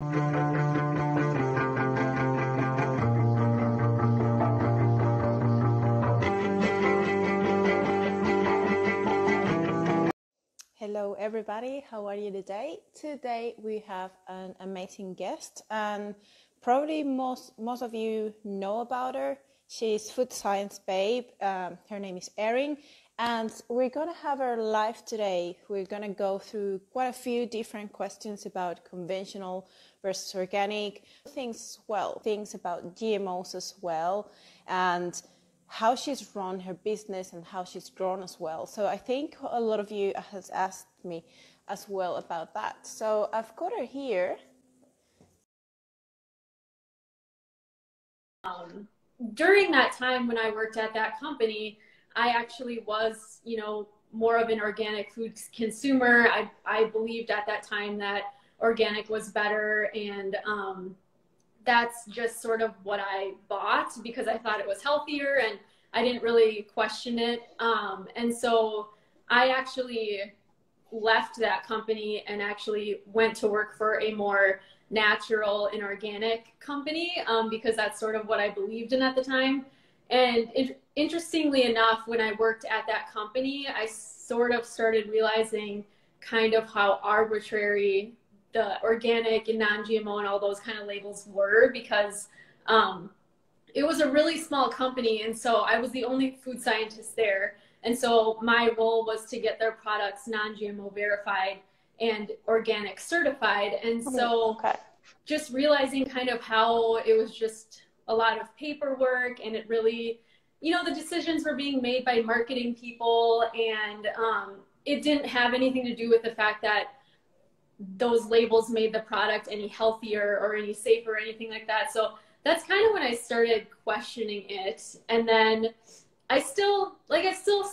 Hello, everybody. How are you today? Today we have an amazing guest, and probably most most of you know about her. She's food science babe. Um, her name is Erin, and we're gonna have her live today. We're gonna go through quite a few different questions about conventional versus organic things as well, things about GMOs as well, and how she's run her business and how she's grown as well. So I think a lot of you has asked me as well about that. So I've got her here. Um, during that time when I worked at that company, I actually was, you know, more of an organic food consumer. I, I believed at that time that organic was better and um, that's just sort of what I bought because I thought it was healthier and I didn't really question it. Um, and so I actually left that company and actually went to work for a more natural and organic company um, because that's sort of what I believed in at the time. And it, interestingly enough, when I worked at that company, I sort of started realizing kind of how arbitrary the organic and non-GMO and all those kind of labels were because um, it was a really small company, and so I was the only food scientist there. And so my role was to get their products non-GMO verified and organic certified. And so okay. just realizing kind of how it was just a lot of paperwork and it really, you know, the decisions were being made by marketing people and um, it didn't have anything to do with the fact that those labels made the product any healthier or any safer or anything like that. So that's kind of when I started questioning it. And then I still, like, I still,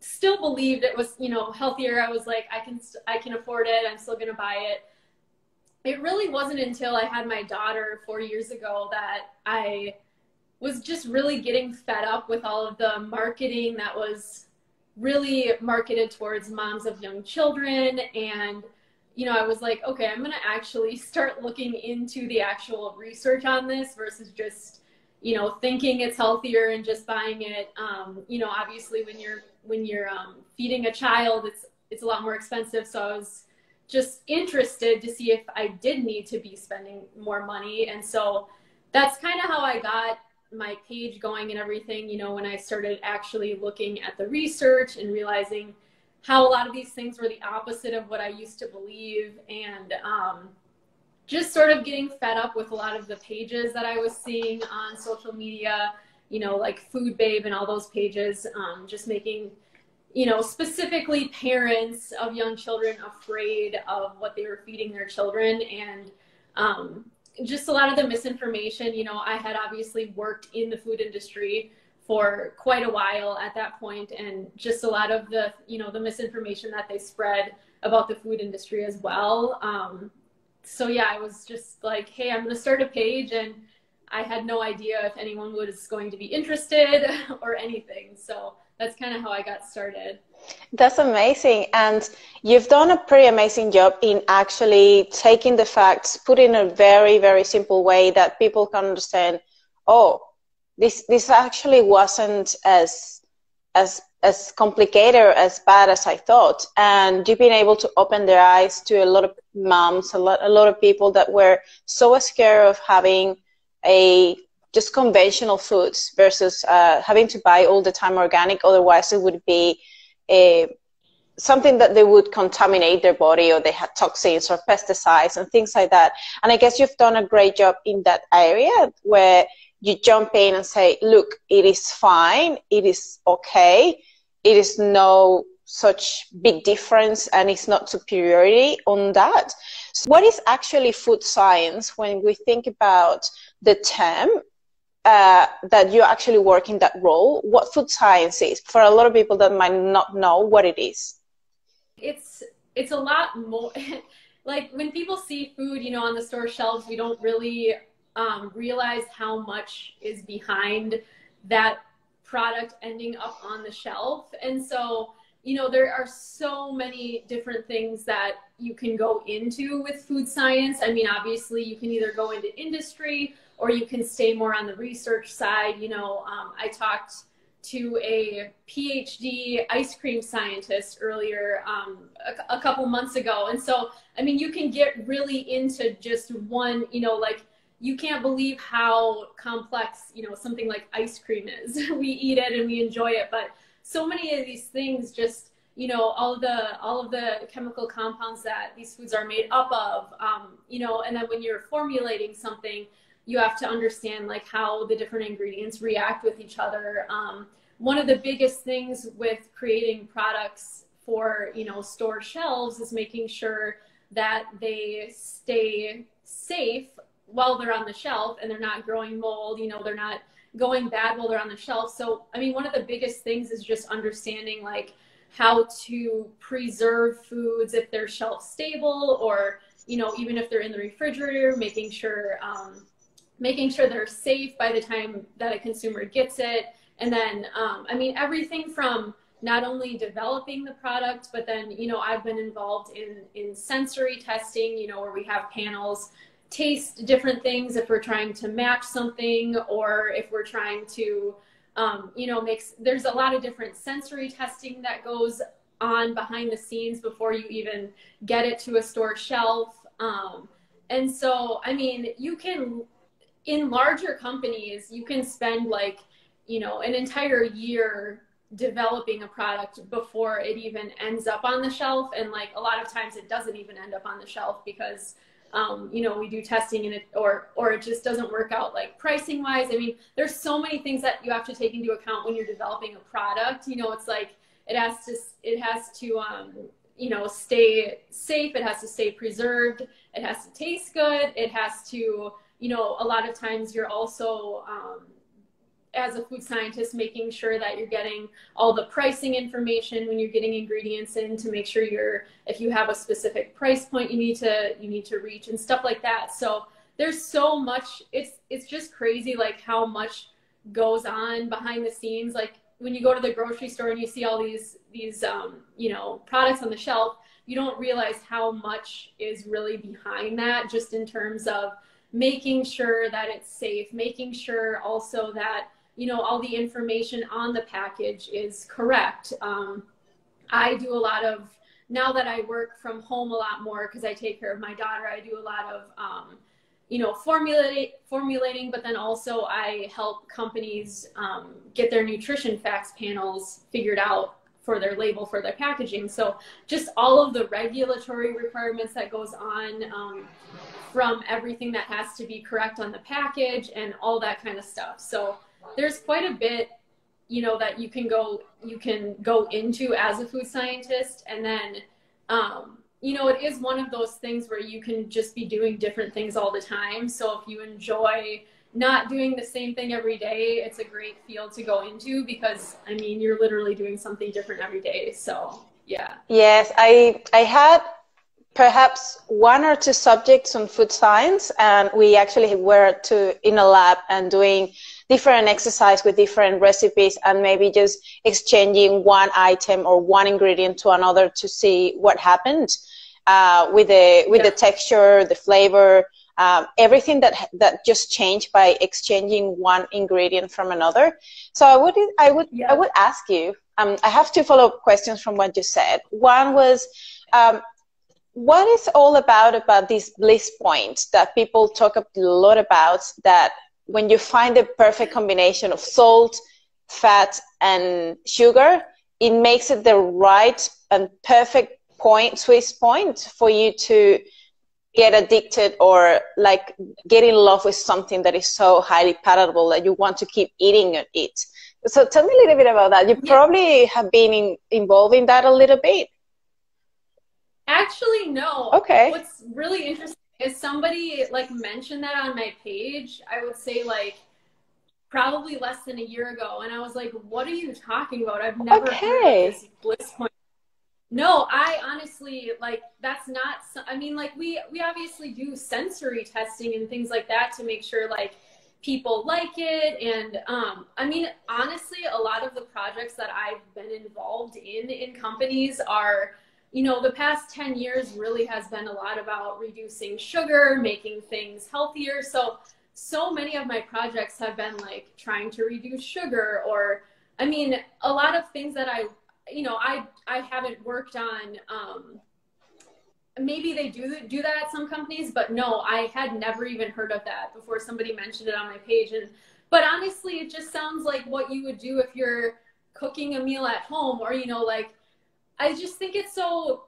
still believed it was, you know, healthier. I was like, I can, I can afford it. I'm still going to buy it. It really wasn't until I had my daughter four years ago that I was just really getting fed up with all of the marketing that was really marketed towards moms of young children and you know, I was like, okay, I'm going to actually start looking into the actual research on this versus just, you know, thinking it's healthier and just buying it. Um, you know, obviously when you're, when you're um, feeding a child, it's, it's a lot more expensive. So I was just interested to see if I did need to be spending more money. And so that's kind of how I got my page going and everything, you know, when I started actually looking at the research and realizing, how a lot of these things were the opposite of what I used to believe, and um, just sort of getting fed up with a lot of the pages that I was seeing on social media, you know, like Food Babe and all those pages, um, just making, you know, specifically parents of young children afraid of what they were feeding their children. And um, just a lot of the misinformation, you know, I had obviously worked in the food industry for quite a while at that point and just a lot of the you know the misinformation that they spread about the food industry as well. Um, so yeah i was just like hey i'm going to start a page and i had no idea if anyone was going to be interested or anything. So that's kind of how i got started. That's amazing. And you've done a pretty amazing job in actually taking the facts put in a very very simple way that people can understand oh this this actually wasn't as as as complicated or as bad as I thought. And you've been able to open their eyes to a lot of moms, a lot a lot of people that were so scared of having a just conventional foods versus uh, having to buy all the time organic. Otherwise, it would be a something that they would contaminate their body or they had toxins or pesticides and things like that. And I guess you've done a great job in that area where you jump in and say, look, it is fine, it is okay, it is no such big difference and it's not superiority on that. So what is actually food science when we think about the term uh, that you actually work in that role? What food science is for a lot of people that might not know what it is? It's it's a lot more like when people see food, you know, on the store shelves, we don't really um, realize how much is behind that product ending up on the shelf. And so, you know, there are so many different things that you can go into with food science. I mean, obviously, you can either go into industry or you can stay more on the research side. You know, um, I talked to a PhD ice cream scientist earlier um, a, a, couple months ago. And so, I mean, you can get really into just one, you know, like you can't believe how complex, you know, something like ice cream is. we eat it and we enjoy it, but so many of these things just, you know, all of the all of the chemical compounds that these foods are made up of, um, you know, and then when you're formulating something, you have to understand like how the different ingredients react with each other. Um, one of the biggest things with creating products for you know store shelves is making sure that they stay safe while they're on the shelf and they're not growing mold. You know, they're not going bad while they're on the shelf. So, I mean, one of the biggest things is just understanding like how to preserve foods if they're shelf stable or you know even if they're in the refrigerator making sure um, making sure they're safe by the time that a consumer gets it. And then, um, I mean, everything from not only developing the product, but then, you know, I've been involved in, in sensory testing, you know, where we have panels taste different things if we're trying to match something or if we're trying to, um, you know, makes, there's a lot of different sensory testing that goes on behind the scenes before you even get it to a store shelf. Um, and so, I mean, you can in larger companies, you can spend like, you know, an entire year developing a product before it even ends up on the shelf. And like a lot of times it doesn't even end up on the shelf because um, you know, we do testing and it, or, or it just doesn't work out like pricing wise. I mean, there's so many things that you have to take into account when you're developing a product. You know, it's like, it has to, it has to, um, you know, stay safe. It has to stay preserved. It has to taste good. It has to, you know, a lot of times you're also, um, as a food scientist, making sure that you're getting all the pricing information when you're getting ingredients in to make sure you're, if you have a specific price point you need to, you need to reach and stuff like that. So there's so much, it's, it's just crazy like how much goes on behind the scenes. Like when you go to the grocery store and you see all these, these, um, you know, products on the shelf, you don't realize how much is really behind that just in terms of making sure that it's safe, making sure also that you know all the information on the package is correct. Um, I do a lot of now that I work from home a lot more because I take care of my daughter. I do a lot of um, you know formulate, formulating, but then also I help companies um, get their nutrition facts panels figured out for their label for their packaging. So just all of the regulatory requirements that goes on um, from everything that has to be correct on the package and all that kind of stuff. So there's quite a bit, you know, that you can go you can go into as a food scientist, and then. Um, you know, it is one of those things where you can just be doing different things all the time. So if you enjoy not doing the same thing every day, it's a great field to go into because I mean, you're literally doing something different every day. So, yeah. Yes, I I had perhaps one or two subjects on food science and we actually were to in a lab and doing different exercise with different recipes and maybe just exchanging one item or one ingredient to another to see what happened uh, with the with yeah. the texture, the flavor, um, everything that that just changed by exchanging one ingredient from another. So I would I would yeah. I would ask you. Um, I have two follow up questions from what you said. One was. Um, what is all about about this bliss point that people talk a lot about that when you find the perfect combination of salt fat and sugar it makes it the right and perfect point, bliss point for you to get addicted or like get in love with something that is so highly palatable that you want to keep eating it. So tell me a little bit about that. You probably have been in, involved in that a little bit. Actually, no. Okay. What's really interesting is somebody like mentioned that on my page. I would say like probably less than a year ago, and I was like, "What are you talking about? I've never okay. heard of this bliss point no, I honestly like that's not. I mean, like we we obviously do sensory testing and things like that to make sure like people like it. And um, I mean, honestly, a lot of the projects that I've been involved in in companies are, you know, the past 10 years really has been a lot about reducing sugar, making things healthier. So, so many of my projects have been like trying to reduce sugar or, I mean, a lot of things that I, you know, I, I haven't worked on, um, maybe they do do that at some companies, but no, I had never even heard of that before somebody mentioned it on my page. And but honestly, it just sounds like what you would do if you're cooking a meal at home, or you know, like I just think it's so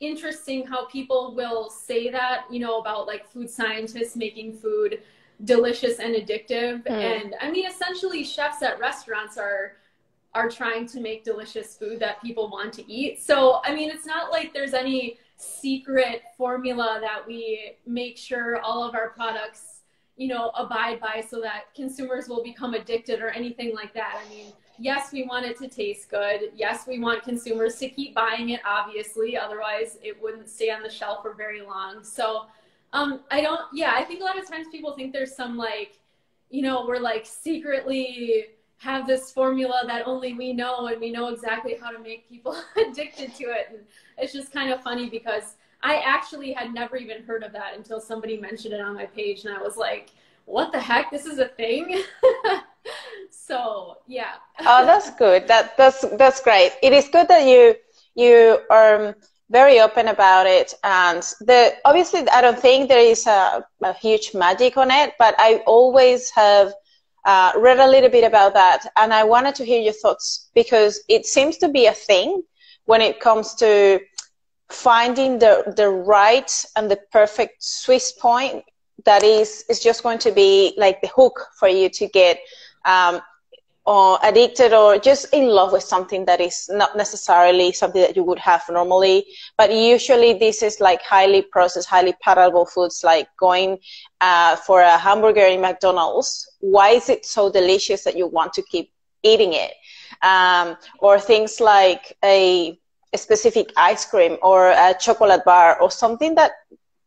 interesting how people will say that, you know, about like food scientists making food delicious and addictive. Mm. And I mean, essentially, chefs at restaurants are are trying to make delicious food that people want to eat. So, I mean, it's not like there's any secret formula that we make sure all of our products you know abide by so that consumers will become addicted or anything like that i mean yes we want it to taste good. Yes we want consumers to keep buying it obviously. Otherwise it wouldn't stay on the shelf for very long. So um i don't yeah i think a lot of times people think there's some like you know we're like secretly have this formula that only we know and we know exactly how to make people addicted to it. And it's just kind of funny because i actually had never even heard of that until somebody mentioned it on my page. And i was like what the heck? This is a thing yeah. Oh that's good. That that's that's great. It is good that you you are very open about it and the obviously i don't think there is a, a huge magic on it but i always have uh, read a little bit about that, and I wanted to hear your thoughts because it seems to be a thing when it comes to finding the the right and the perfect bliss point that is is just going to be like the hook for you to get um, or addicted or just in love with something that is not necessarily something that you would have normally. But usually this is like highly processed, highly palatable foods like going uh, for a hamburger in McDonald's. Why is it so delicious that you want to keep eating it? Um, or things like a, a specific ice cream or a chocolate bar or something that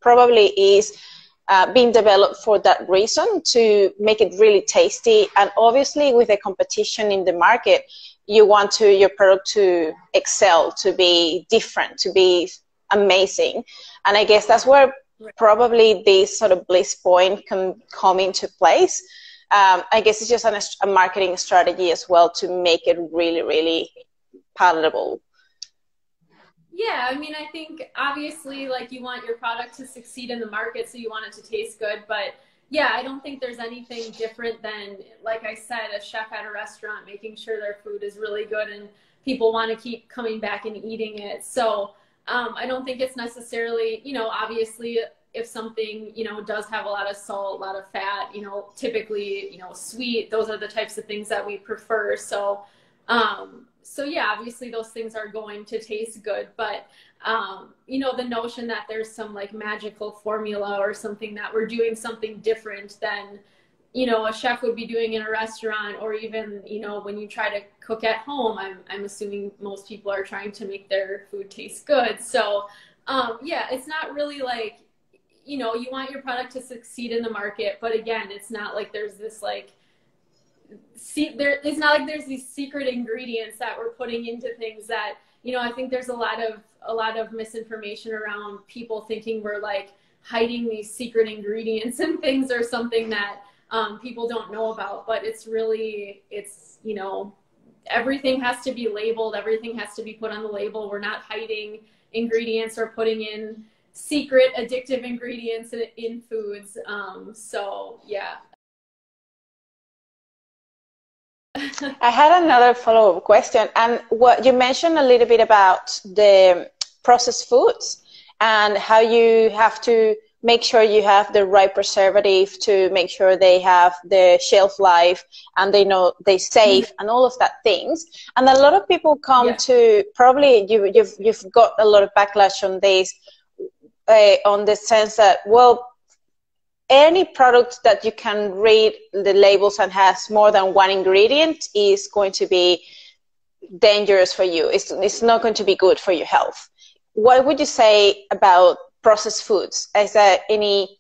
probably is uh, being developed for that reason to make it really tasty. And obviously, with the competition in the market, you want to your product to excel, to be different, to be amazing. And I guess that's where probably this sort of bliss point can come into place. Um, I guess it's just an, a marketing strategy as well to make it really, really palatable yeah, I mean, I think obviously, like, you want your product to succeed in the market, so you want it to taste good. But yeah, I don't think there's anything different than, like I said, a chef at a restaurant making sure their food is really good and people want to keep coming back and eating it. So um, I don't think it's necessarily, you know, obviously, if something, you know, does have a lot of salt, a lot of fat, you know, typically, you know, sweet, those are the types of things that we prefer. So, um, so yeah, obviously those things are going to taste good, but um, you know, the notion that there's some like magical formula or something that we're doing something different than you know a chef would be doing in a restaurant or even you know when you try to cook at home i'm, I'm assuming most people are trying to make their food taste good. So um, yeah it's not really like you know you want your product to succeed in the market but again it's not like there's this like see there it's not like there's these secret ingredients that we're putting into things that you know i think there's a lot of a lot of misinformation around people thinking we're like hiding these secret ingredients and things or something that um, people don't know about. But it's really it's you know everything has to be labeled everything has to be put on the label. We're not hiding ingredients or putting in secret addictive ingredients in, in foods. Um, so yeah I had another follow up question. And what you mentioned a little bit about the processed foods and how you have to make sure you have the right preservative to make sure they have the shelf life and they know they're safe and all of that things. And a lot of people come yeah. to probably you, you've, you've got a lot of backlash on this uh, on the sense that, well, any product that you can read the labels and has more than one ingredient is going to be dangerous for you. It's, it's not going to be good for your health. What would you say about processed foods? Is there any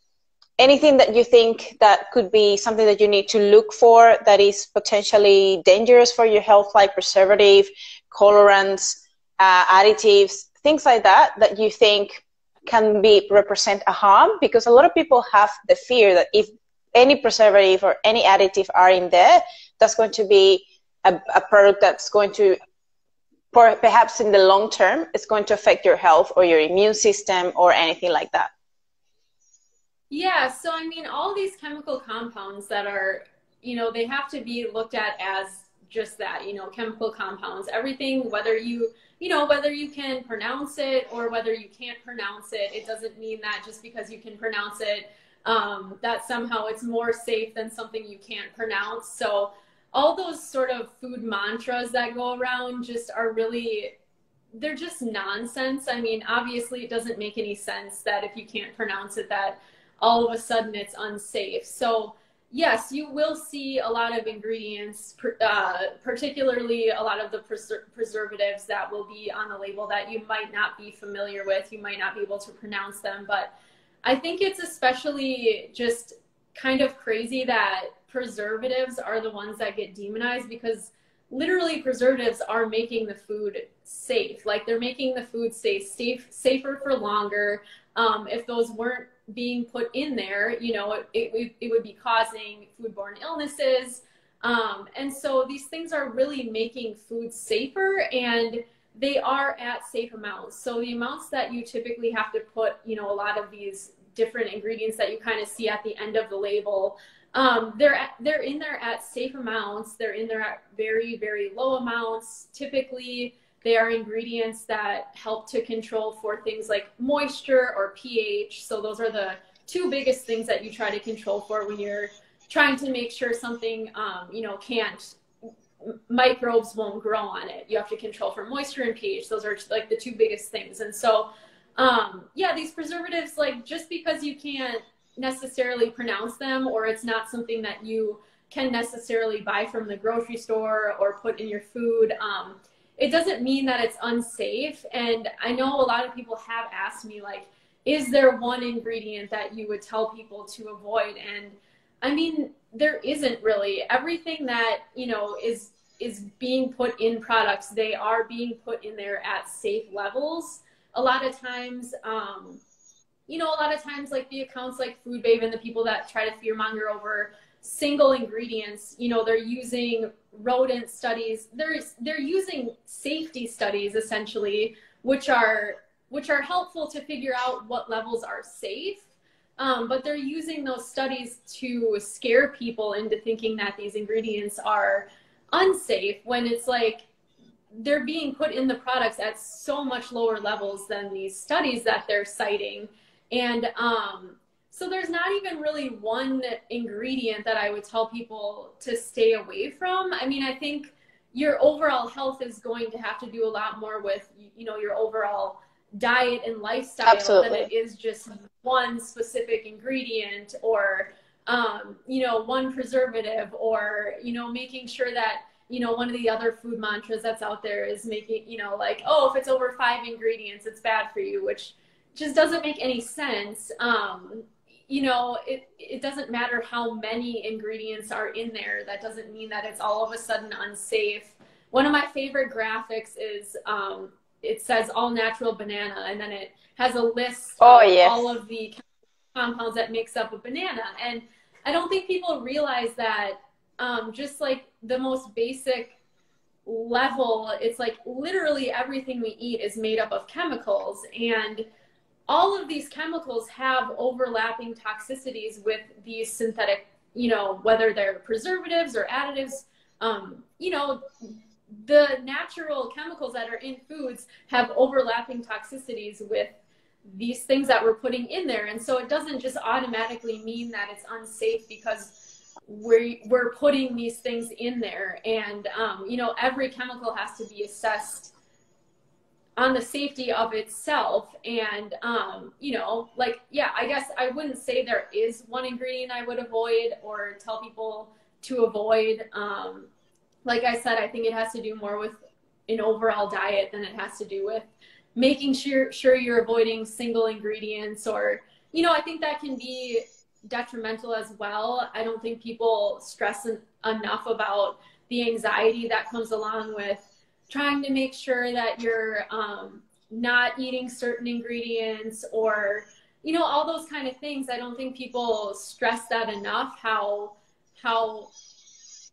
anything that you think that could be something that you need to look for that is potentially dangerous for your health, like preservative, colorants, uh, additives, things like that, that you think can be represent a harm? Because a lot of people have the fear that if any preservative or any additive are in there, that's going to be a, a product that's going to perhaps in the long term it's going to affect your health or your immune system or anything like that yeah so i mean all these chemical compounds that are you know they have to be looked at as just that you know chemical compounds everything whether you you know whether you can pronounce it or whether you can't pronounce it it doesn't mean that just because you can pronounce it um, that somehow it's more safe than something you can't pronounce so all those sort of food mantras that go around just are really they're just nonsense. I mean, obviously it doesn't make any sense that if you can't pronounce it that all of a sudden it's unsafe. So, yes, you will see a lot of ingredients, uh, particularly a lot of the preser- preservatives that will be on the label that you might not be familiar with. You might not be able to pronounce them, but I think it's especially just kind of crazy that preservatives are the ones that get demonized because literally preservatives are making the food safe. Like they're making the food safe, safe safer for longer. Um, if those weren't being put in there, you know, it, it, it would be causing foodborne illnesses. Um, and so these things are really making food safer and they are at safe amounts. So the amounts that you typically have to put, you know, a lot of these different ingredients that you kind of see at the end of the label um, they're at, they're in there at safe amounts. They're in there at very very low amounts. Typically, they are ingredients that help to control for things like moisture or pH. So those are the two biggest things that you try to control for when you're trying to make sure something um, you know can't microbes won't grow on it. You have to control for moisture and pH. Those are like the two biggest things. And so, um, yeah, these preservatives, like just because you can't necessarily pronounce them or it's not something that you can necessarily buy from the grocery store or put in your food. Um, it doesn't mean that it's unsafe. And I know a lot of people have asked me, like, is there one ingredient that you would tell people to avoid? And I mean, there isn't really. Everything that, you know, is is being put in products, they are being put in there at safe levels. A lot of times, um, you know, a lot of times like the accounts like Food Babe and the people that try to fearmonger over single ingredients, you know, they're using rodent studies. They're they're using safety studies essentially, which are which are helpful to figure out what levels are safe. Um, but they're using those studies to scare people into thinking that these ingredients are unsafe when it's like they're being put in the products at so much lower levels than these studies that they're citing and um, so there's not even really one ingredient that I would tell people to stay away from. I mean, I think your overall health is going to have to do a lot more with, you know, your overall diet and lifestyle Absolutely. than it is just one specific ingredient or, um, you know, one preservative or, you know, making sure that, you know, one of the other food mantras that's out there is making, you know, like, oh, if it's over five ingredients, it's bad for you, which just doesn't make any sense. Um, you know, it, it doesn't matter how many ingredients are in there. That doesn't mean that it's all of a sudden unsafe. One of my favorite graphics is um, it says all natural banana, and then it has a list oh, of yes. all of the compounds that makes up a banana. And I don't think people realize that um, just like the most basic level, it's like literally everything we eat is made up of chemicals. And all of these chemicals have overlapping toxicities with these synthetic, you know, whether they're preservatives or additives. Um, you know, the natural chemicals that are in foods have overlapping toxicities with these things that we're putting in there. And so it doesn't just automatically mean that it's unsafe because we're, we're putting these things in there. And, um, you know, every chemical has to be assessed on the safety of itself and um, you know like yeah i guess i wouldn't say there is one ingredient i would avoid or tell people to avoid um, like i said i think it has to do more with an overall diet than it has to do with making sure sure you're avoiding single ingredients or you know i think that can be detrimental as well. I don't think people stress enough about the anxiety that comes along with trying to make sure that you're um, not eating certain ingredients or you know all those kind of things. I don't think people stress that enough how how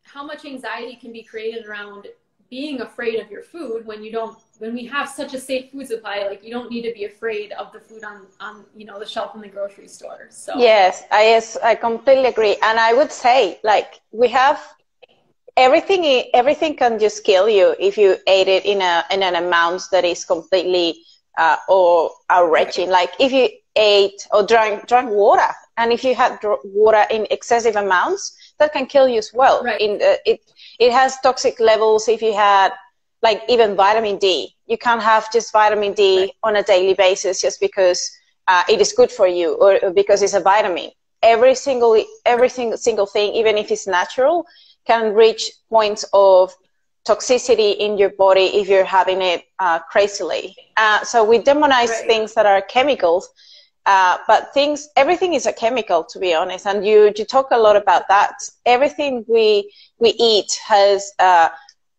how much anxiety can be created around being afraid of your food when you don't when we have such a safe food supply like you don't need to be afraid of the food on on you know the shelf in the grocery store so. Yes i yes i completely agree. And i would say like we have everything everything can just kill you if you ate it in a in an amount that is completely uh, or outraging like if you ate or drank drank water and if you had water in excessive amounts that can kill you as well. Right. In the, it it has toxic levels. If you had like even vitamin D, you can't have just vitamin D right. on a daily basis just because uh, it is good for you or, or, because it's a vitamin. Every single every single single thing, even if it's natural, can reach points of toxicity in your body if you're having it uh, crazily. Uh, so we demonize right. things that are chemicals uh, but things, everything is a chemical, to be honest. And you, you talk a lot about that. Everything we, we eat has, uh,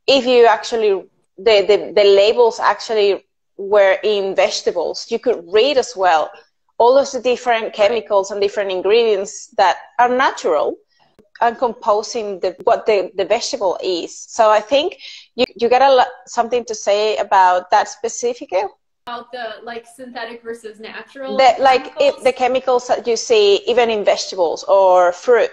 if you actually, the, the, the labels actually were in vegetables, you could read as well all of the different chemicals and different ingredients that are natural and composing the, what the, the vegetable is. So I think you, you got a, lot, something to say about that specifically. About the like synthetic versus natural that like if the chemicals that you see even in vegetables or fruit.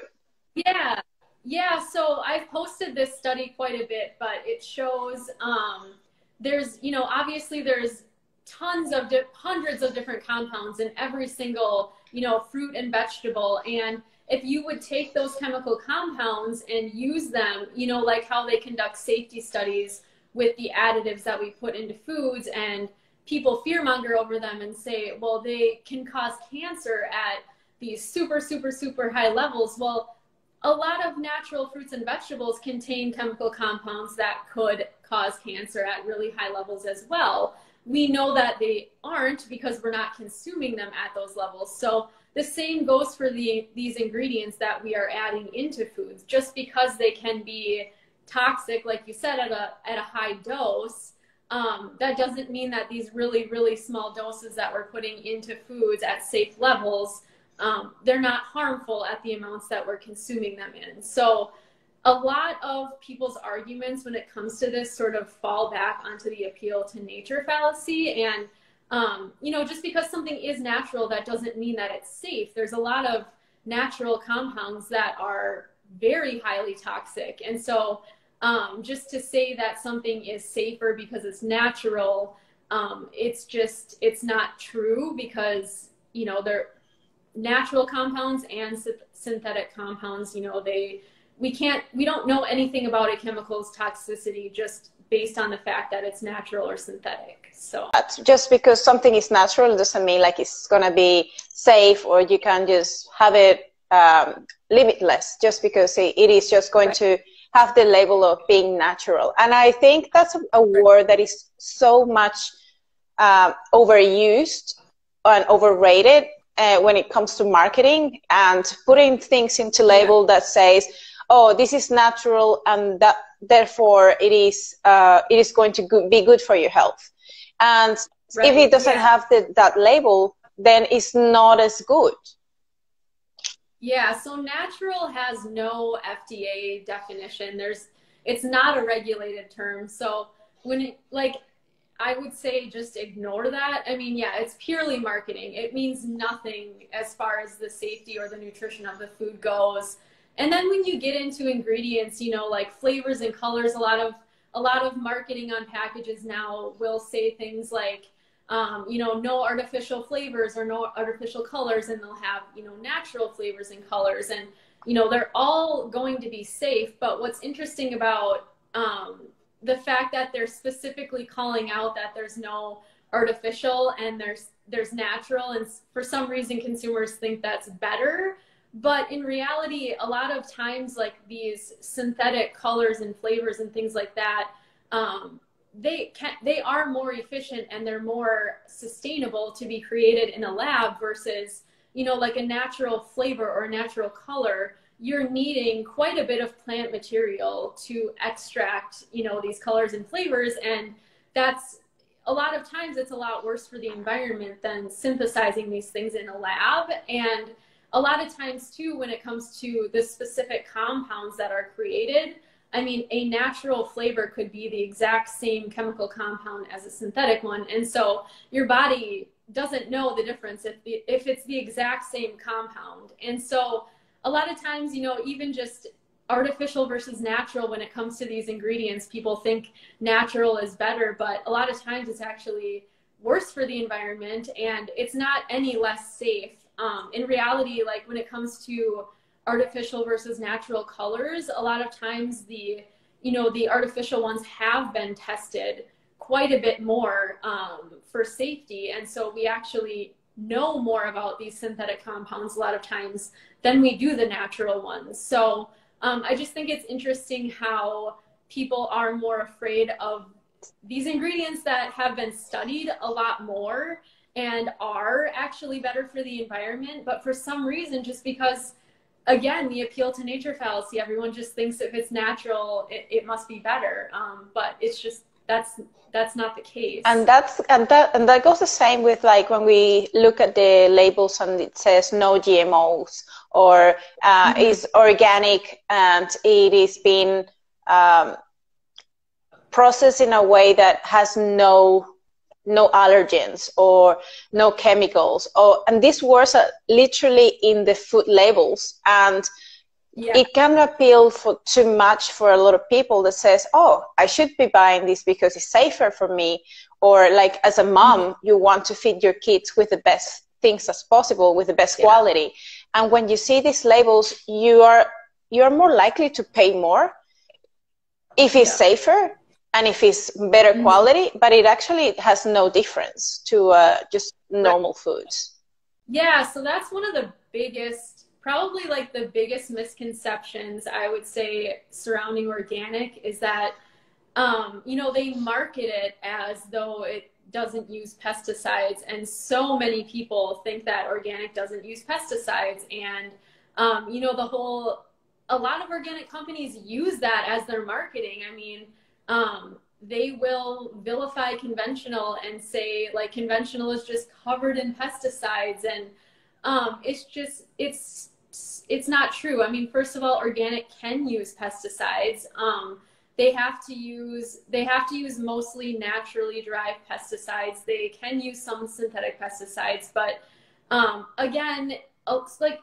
Yeah. Yeah so i've posted this study quite a bit but it shows um, there's you know obviously there's tons of di- hundreds of different compounds in every single you know fruit and vegetable and if you would take those chemical compounds and use them you know like how they conduct safety studies with the additives that we put into foods and people fearmonger over them and say, well, they can cause cancer at these super, super, super high levels. Well, a lot of natural fruits and vegetables contain chemical compounds that could cause cancer at really high levels as well. We know that they aren't because we're not consuming them at those levels. So the same goes for the, these ingredients that we are adding into foods. Just because they can be toxic, like you said, at a, at a high dose, um, that doesn't mean that these really, really small doses that we're putting into foods at safe levels, um, they're not harmful at the amounts that we're consuming them in. So a lot of people's arguments when it comes to this sort of fall back onto the appeal to nature fallacy. And, um, you know, just because something is natural, that doesn't mean that it's safe. There's a lot of natural compounds that are very highly toxic. And so um, just to say that something is safer because it's natural, um, it's just it's not true because you know they're natural compounds and synthetic compounds. You know they we can't we don't know anything about a chemical's toxicity just based on the fact that it's natural or synthetic. So just because something is natural doesn't mean like it's gonna be safe or you can just have it um, limitless just because it, it is just going right. to have the label of being natural. And I think that's a, a word that is so much uh, overused and overrated uh, when it comes to marketing and putting things into label yeah. that says, "Oh, this is natural," and that therefore it is uh, it is going to go- be good for your health. And right. if it doesn't yeah. have the, that label, then it's not as good. Yeah, so natural has no FDA definition. There's it's not a regulated term. So when it like I would say just ignore that. I mean, yeah, it's purely marketing. It means nothing as far as the safety or the nutrition of the food goes. And then when you get into ingredients, you know, like flavors and colors, a lot of a lot of marketing on packages now will say things like um, you know, no artificial flavors or no artificial colors, and they'll have, you know, natural flavors and colors. And, you know, they're all going to be safe. But what's interesting about um, the fact that they're specifically calling out that there's no artificial and there's there's natural and for some reason consumers think that's better but in reality a lot of times like these synthetic colors and flavors and things like that um, they can they are more efficient and they're more sustainable to be created in a lab versus you know, like a natural flavor or a natural color, you're needing quite a bit of plant material to extract, you know, these colors and flavors. And that's a lot of times it's a lot worse for the environment than synthesizing these things in a lab. And a lot of times too, when it comes to the specific compounds that are created, I mean, a natural flavor could be the exact same chemical compound as a synthetic one. And so your body doesn't know the difference if, the, if it's the exact same compound. And so a lot of times, you know, even just artificial versus natural when it comes to these ingredients, people think natural is better, but a lot of times it's actually worse for the environment and it's not any less safe. Um, in reality, like when it comes to artificial versus natural colors, a lot of times the you know the artificial ones have been tested quite a bit more um, for safety, and so we actually know more about these synthetic compounds a lot of times than we do the natural ones. So um, I just think it's interesting how people are more afraid of these ingredients that have been studied a lot more and are actually better for the environment, but for some reason, just because again, the appeal to nature fallacy. Everyone just thinks if it's natural, it, it must be better. Um, but it's just that's that's not the case. And that's and that and that goes the same with like when we look at the labels and it says no GMOs or uh, mm-hmm. is organic and it is being um, processed in a way that has no no allergens or no chemicals or and these words are literally in the food labels and yeah. it can appeal for too much for a lot of people that says oh i should be buying this because it's safer for me or like as a mom mm-hmm. you want to feed your kids with the best things as possible with the best yeah. quality and when you see these labels you are you are more likely to pay more if it's yeah. safer and if it's better mm-hmm. quality, but it actually has no difference to uh, just normal foods. Yeah, so that's one of the biggest, probably like the biggest misconceptions I would say surrounding organic is that, um, you know, they market it as though it doesn't use pesticides, and so many people think that organic doesn't use pesticides, and um, you know, the whole, a lot of organic companies use that as their marketing. I mean um, they will vilify conventional and say like conventional is just covered in pesticides and um, it's just it's it's not true. I mean first of all organic can use pesticides. Um, they have to use they have to use mostly naturally derived pesticides. They can use some synthetic pesticides but um, again like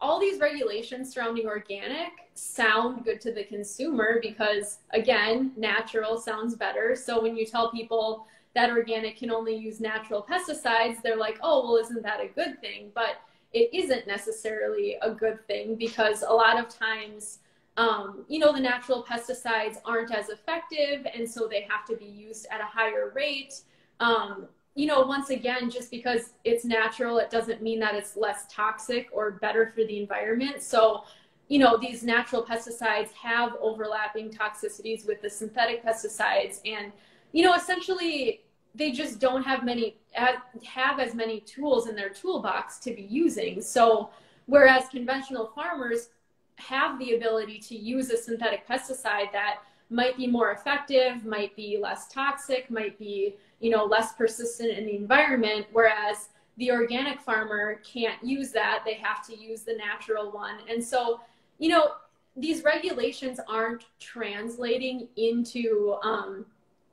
all these regulations surrounding organic sound good to the consumer because again natural sounds better. So when you tell people that organic can only use natural pesticides they're like oh well isn't that a good thing? But it isn't necessarily a good thing because a lot of times um, you know the natural pesticides aren't as effective and so they have to be used at a higher rate. Um, you know, once again, just because it's natural, it doesn't mean that it's less toxic or better for the environment. So, you know, these natural pesticides have overlapping toxicities with the synthetic pesticides. And, you know, essentially, they just don't have many, have as many tools in their toolbox to be using. So, whereas conventional farmers have the ability to use a synthetic pesticide that might be more effective, might be less toxic, might be you know, less persistent in the environment, whereas the organic farmer can't use that. They have to use the natural one. And so, you know, these regulations aren't translating into, um,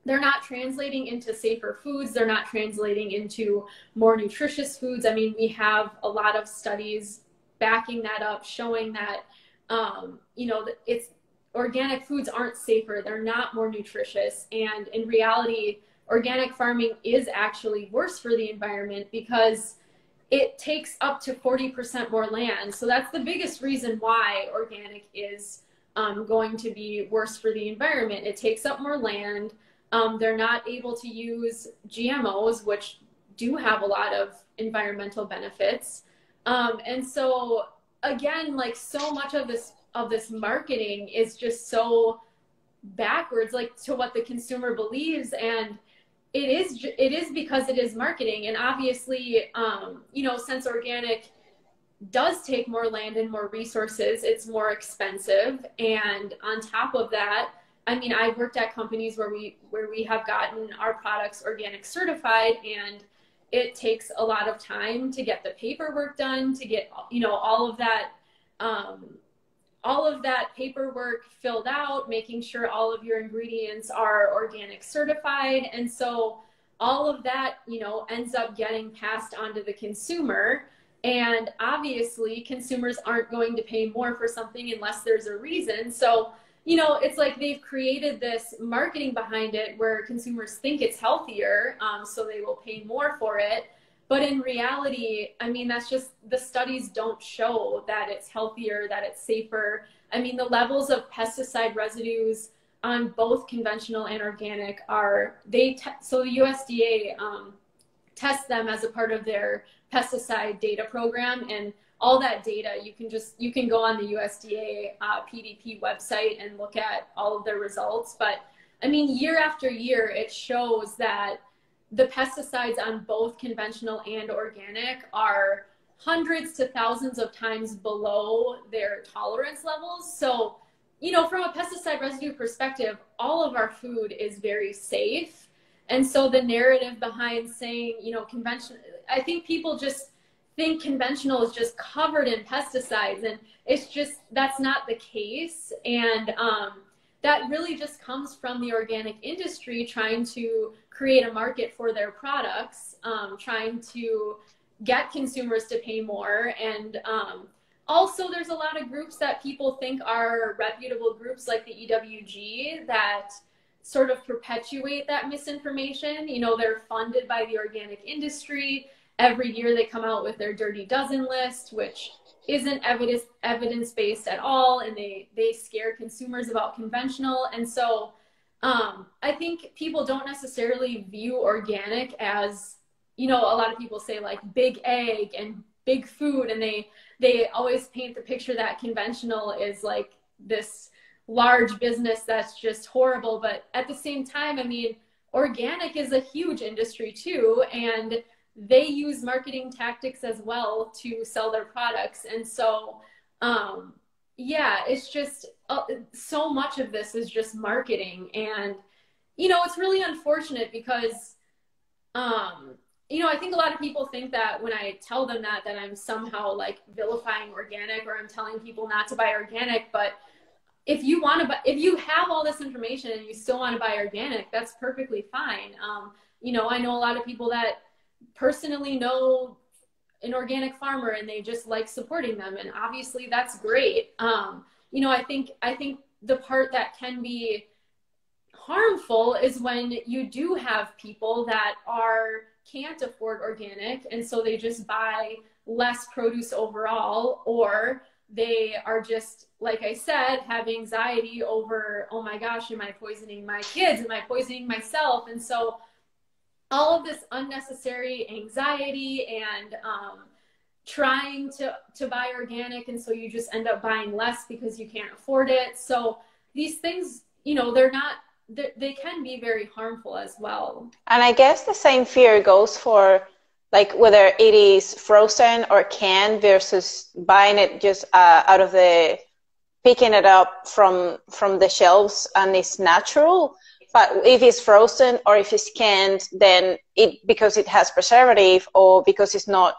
they're not translating into safer foods. They're not translating into more nutritious foods. I mean, we have a lot of studies backing that up, showing that, um, you know, it's organic foods aren't safer. They're not more nutritious. And in reality, organic farming is actually worse for the environment because it takes up to 40% more land. So that's the biggest reason why organic is um, going to be worse for the environment. It takes up more land. Um, they're not able to use GMOs, which do have a lot of environmental benefits. Um, and so again, like so much of this of this marketing is just so backwards, like to what the consumer believes. And it is it is because it is marketing and obviously um, you know since organic does take more land and more resources. It's more expensive. And on top of that, I mean, I've worked at companies where we where we have gotten our products organic certified and it takes a lot of time to get the paperwork done, to get you know all of that um, all of that paperwork filled out, making sure all of your ingredients are organic certified, and so all of that you know ends up getting passed on to the consumer. And obviously, consumers aren't going to pay more for something unless there's a reason. So you know, it's like they've created this marketing behind it where consumers think it's healthier, um, so they will pay more for it. But in reality, I mean, that's just the studies don't show that it's healthier, that it's safer. I mean, the levels of pesticide residues on both conventional and organic are they te- so the USDA um, tests them as a part of their pesticide data program and all that data you can just you can go on the usda uh, pdp website and look at all of their results but i mean year after year it shows that the pesticides on both conventional and organic are hundreds to thousands of times below their tolerance levels. So you know from a pesticide residue perspective all of our food is very safe. And so the narrative behind saying you know conventional i think people just think conventional is just covered in pesticides and it's just that's not the case. And um, that really just comes from the organic industry trying to create a market for their products um, trying to get consumers to pay more. And um, also there's a lot of groups that people think are reputable groups like the ewg that sort of perpetuate that misinformation. You know they're funded by the organic industry. Every year they come out with their dirty dozen list which isn't evidence evidence based at all and they they scare consumers about conventional. And so um, i think people don't necessarily view organic as you know a lot of people say like big ag and big food and they they always paint the picture that conventional is like this large business that's just horrible but at the same time i mean organic is a huge industry too and they use marketing tactics as well to sell their products. And so, um, yeah, it's just uh, so much of this is just marketing. And, you know, it's really unfortunate because, um, you know, I think a lot of people think that when I tell them that, that I'm somehow like vilifying organic or I'm telling people not to buy organic. But if you want to buy, if you have all this information and you still want to buy organic, that's perfectly fine. Um, you know, I know a lot of people that personally know an organic farmer and they just like supporting them and obviously that's great. Um, you know i think i think the part that can be harmful is when you do have people that are can't afford organic and so they just buy less produce overall or they are just like i said have anxiety over oh my gosh am i poisoning my kids? Am i poisoning myself? And so all of this unnecessary anxiety and um, trying to to buy organic and so you just end up buying less because you can't afford it. So these things you know they're not they're, they can be very harmful as well. And i guess the same fear goes for like whether it is frozen or canned versus buying it just uh, out of the picking it up from from the shelves and it's natural but if it's frozen or if it's canned, then it because it has preservative or because it's not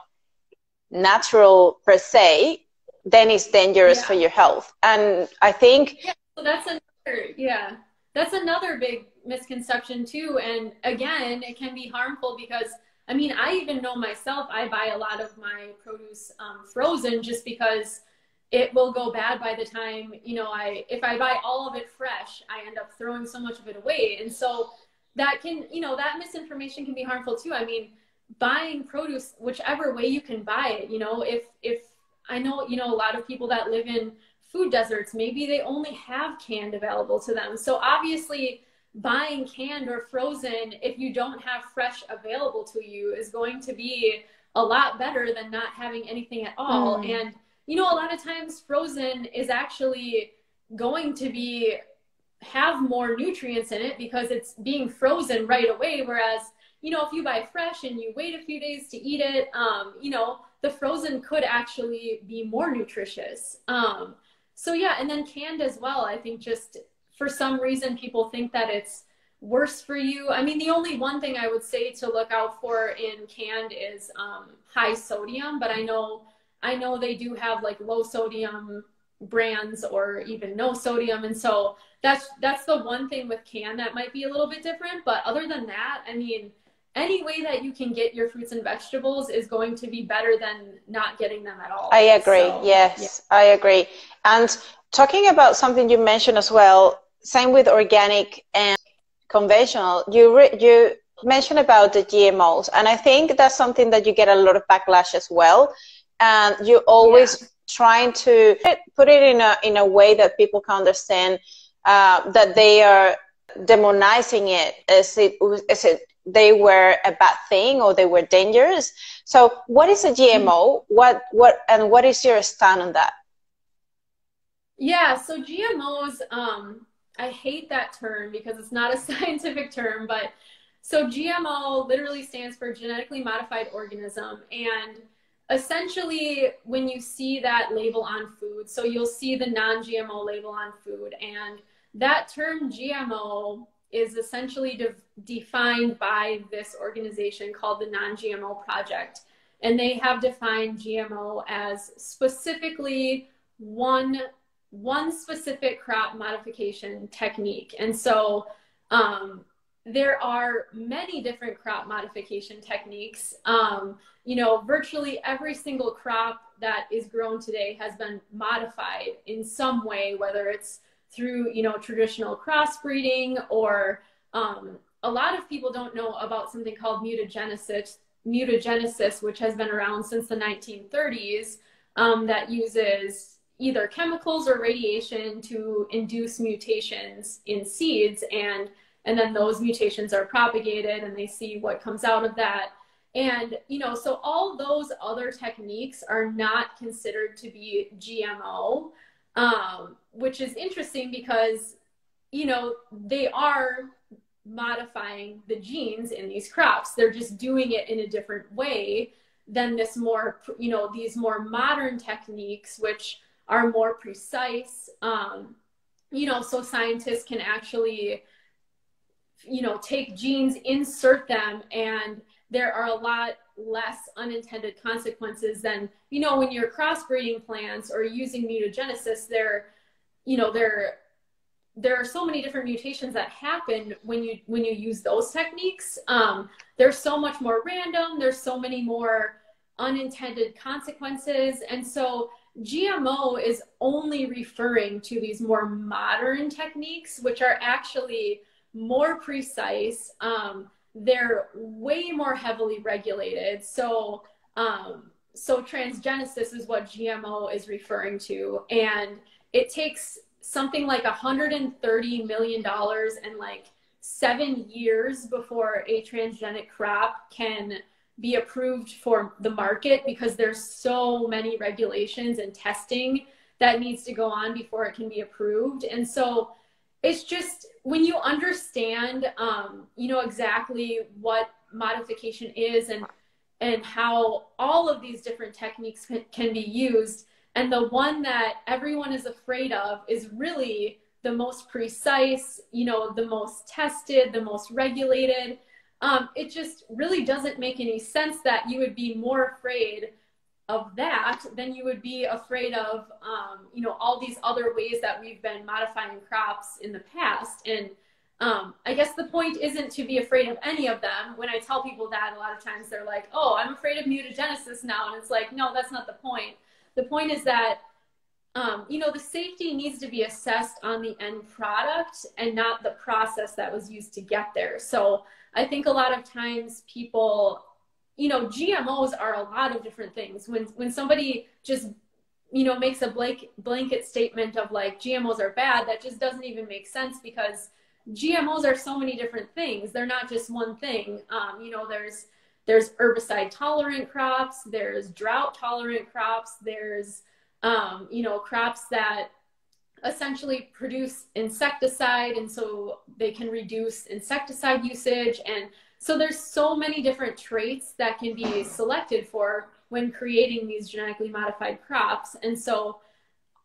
natural per se, then it's dangerous yeah. for your health. And I think yeah, so that's another yeah. That's another big misconception too. And again, it can be harmful because I mean, I even know myself, I buy a lot of my produce um, frozen just because it will go bad by the time you know i if i buy all of it fresh i end up throwing so much of it away. And so that can you know that misinformation can be harmful too. I mean buying produce whichever way you can buy it you know if if i know you know a lot of people that live in food deserts maybe they only have canned available to them. So obviously buying canned or frozen if you don't have fresh available to you is going to be a lot better than not having anything at all. Mm. and you know, a lot of times frozen is actually going to be have more nutrients in it because it's being frozen right away. Whereas, you know, if you buy fresh and you wait a few days to eat it, um, you know, the frozen could actually be more nutritious. Um, so yeah, and then canned as well. I think just for some reason people think that it's worse for you. I mean, the only one thing I would say to look out for in canned is um, high sodium, but I know I know they do have like low sodium brands or even no sodium, and so that's that's the one thing with can that might be a little bit different. But other than that, I mean, any way that you can get your fruits and vegetables is going to be better than not getting them at all. I agree. So, yes, yeah. I agree. And talking about something you mentioned as well, same with organic and conventional. You re- you mentioned about the GMOs, and I think that's something that you get a lot of backlash as well. And you always yeah. trying to put it in a in a way that people can understand uh, that they are demonizing it as it as it they were a bad thing or they were dangerous. So, what is a GMO? What what and what is your stand on that? Yeah, so GMOs, um, I hate that term because it's not a scientific term, but so GMO literally stands for genetically modified organism. And essentially, when you see that label on food, so you'll see the non GMO label on food, and that term GMO is essentially de- defined by this organization called the Non GMO Project. And they have defined GMO as specifically one one specific crop modification technique. And so um, there are many different crop modification techniques. Um, you know, virtually every single crop that is grown today has been modified in some way, whether it's through, you know, traditional crossbreeding or um, a lot of people don't know about something called mutagenesis, mutagenesis, which has been around since the 1930s, um, that uses either chemicals or radiation to induce mutations in seeds and and then those mutations are propagated and they see what comes out of that and you know so all those other techniques are not considered to be gmo um, which is interesting because you know they are modifying the genes in these crops they're just doing it in a different way than this more you know these more modern techniques which are more precise. Um, you know, so scientists can actually, you know, take genes, insert them, and there are a lot less unintended consequences than, you know, when you're crossbreeding plants or using mutagenesis, there, you know, there there are so many different mutations that happen when you when you use those techniques. Um, there's so much more random. There's so many more unintended consequences, and so GMO is only referring to these more modern techniques, which are actually more precise. Um, they're way more heavily regulated. So, um, so transgenesis is what GMO is referring to, and it takes something like 130 million dollars and like seven years before a transgenic crop can be approved for the market because there's so many regulations and testing that needs to go on before it can be approved. And so it's just when you understand, um, you know, exactly what modification is and and how all of these different techniques can, be used. And the one that everyone is afraid of is really the most precise, you know, the most tested, the most regulated um, it just really doesn't make any sense that you would be more afraid of that then you would be afraid of, um, you know, all these other ways that we've been modifying crops in the past. And um, I guess the point isn't to be afraid of any of them. When I tell people that, a lot of times they're like, oh, I'm afraid of mutagenesis now. And it's like, no, that's not the point. The point is that um, you know, the safety needs to be assessed on the end product and not the process that was used to get there. So I think a lot of times people, you know, GMOs are a lot of different things. When when somebody just you know makes a blank blanket statement of like GMOs are bad, that just doesn't even make sense because GMOs are so many different things. They're not just one thing. Um, you know, there's there's herbicide tolerant crops, there's drought tolerant crops, there's um, you know, crops that essentially produce insecticide and so they can reduce insecticide usage and so there's so many different traits that can be selected for when creating these genetically modified crops. And so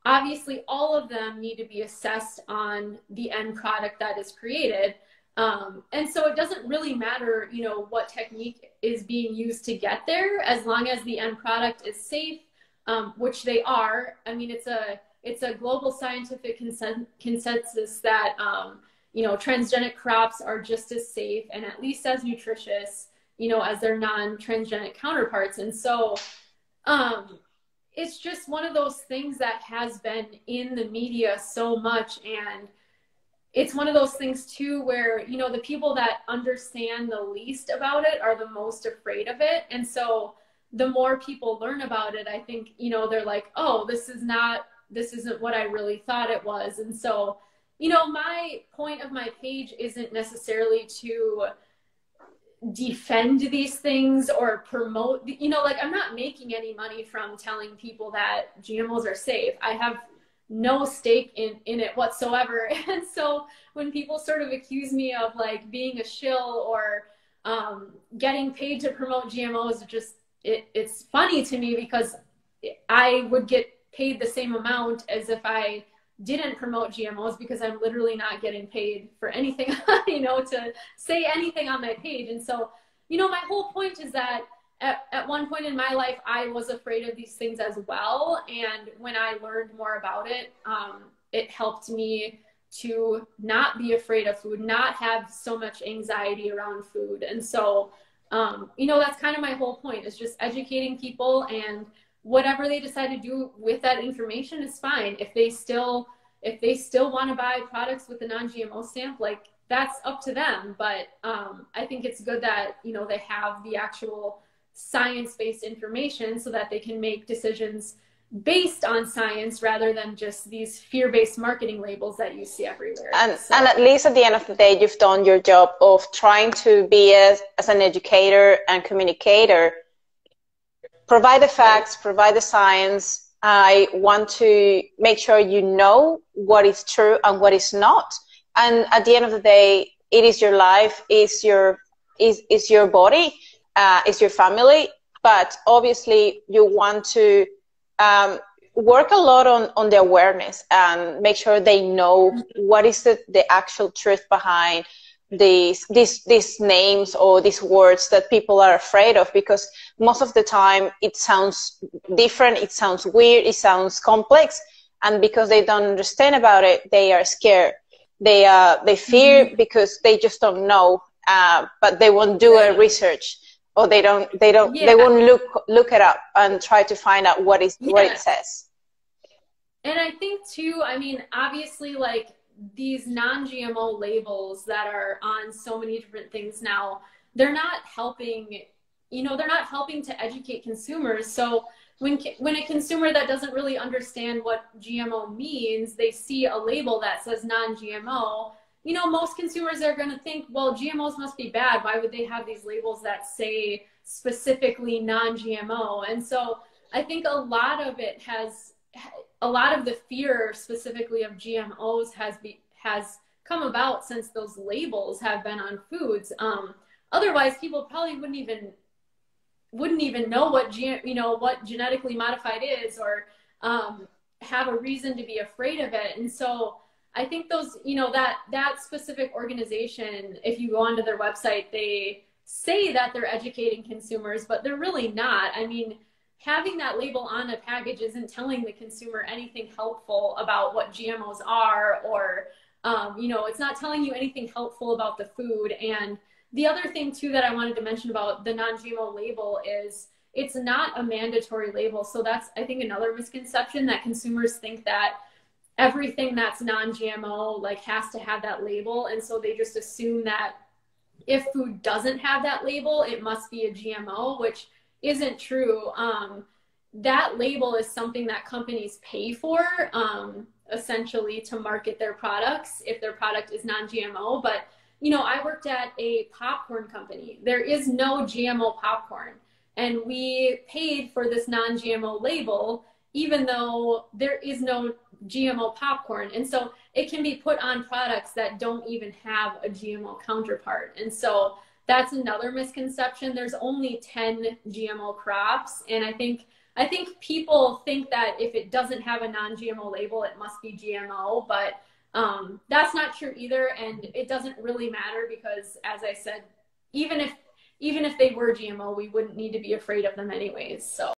obviously all of them need to be assessed on the end product that is created. Um, and so it doesn't really matter, you know, what technique is being used to get there, as long as the end product is safe, um, which they are. I mean, it's a it's a global scientific consen- consensus that um, you know transgenic crops are just as safe and at least as nutritious, you know, as their non-transgenic counterparts. And so, um, it's just one of those things that has been in the media so much. And it's one of those things too where you know the people that understand the least about it are the most afraid of it. And so the more people learn about it i think you know they're like oh this is not this isn't what i really thought it was. And so you know my point of my page isn't necessarily to defend these things or promote you know like i'm not making any money from telling people that gmos are safe. I have no stake in in it whatsoever. And so when people sort of accuse me of like being a shill or um, getting paid to promote gmos just it, it's funny to me because i would get paid the same amount as if i didn't promote GMOs because I'm literally not getting paid for anything, you know, to say anything on my page. And so, you know, my whole point is that at, at one point in my life, I was afraid of these things as well. And when I learned more about it, um, it helped me to not be afraid of food, not have so much anxiety around food. And so, um, you know, that's kind of my whole point is just educating people and whatever they decide to do with that information is fine. If they still if they still want to buy products with the non-GMO stamp, like that's up to them. But um, I think it's good that you know they have the actual science-based information so that they can make decisions based on science rather than just these fear-based marketing labels that you see everywhere. And, so. and at least at the end of the day, you've done your job of trying to be as, as an educator and communicator provide the facts, provide the science. I want to make sure you know what is true and what is not. And at the end of the day, it is your life, is your is is your body, uh, is your family. But obviously, you want to um, work a lot on on the awareness and make sure they know what is the the actual truth behind these these these names or these words that people are afraid of because most of the time it sounds different it sounds weird it sounds complex and because they don't understand about it they are scared they uh they fear mm-hmm. because they just don't know uh, but they won't do a research or they don't they don't yeah. they won't look look it up and try to find out what is yeah. what it says and i think too i mean obviously like these non-GMO labels that are on so many different things now, they're not helping, you know, they're not helping to educate consumers. So when when a consumer that doesn't really understand what GMO means, they see a label that says non-GMO, you know, most consumers are going to think, well, GMOs must be bad. Why would they have these labels that say specifically non-GMO? And so I think a lot of it has a lot of the fear specifically of GMOs has be, has come about since those labels have been on foods. Um, otherwise, people probably wouldn't even wouldn't even know what you know what genetically modified is or um, have a reason to be afraid of it. And so I think those you know that that specific organization, if you go onto their website, they say that they're educating consumers, but they're really not. I mean having that label on a package isn't telling the consumer anything helpful about what GMOs are or um, you know it's not telling you anything helpful about the food. And the other thing too that I wanted to mention about the non-GMO label is it's not a mandatory label. So that's I think another misconception that consumers think that everything that's non-GMO like has to have that label. And so they just assume that if food doesn't have that label it must be a GMO which isn't true. Um, that label is something that companies pay for um, essentially to market their products if their product is non-GMO. But you know, I worked at a popcorn company. There is no GMO popcorn, and we paid for this non-GMO label even though there is no GMO popcorn. And so it can be put on products that don't even have a GMO counterpart. And so that's another misconception. There's only 10 GMO crops. And I think I think people think that if it doesn't have a non-GMO label, it must be GMO, but um, that's not true either. And it doesn't really matter because, as I said, even if even if they were GMO, we wouldn't need to be afraid of them anyways. So.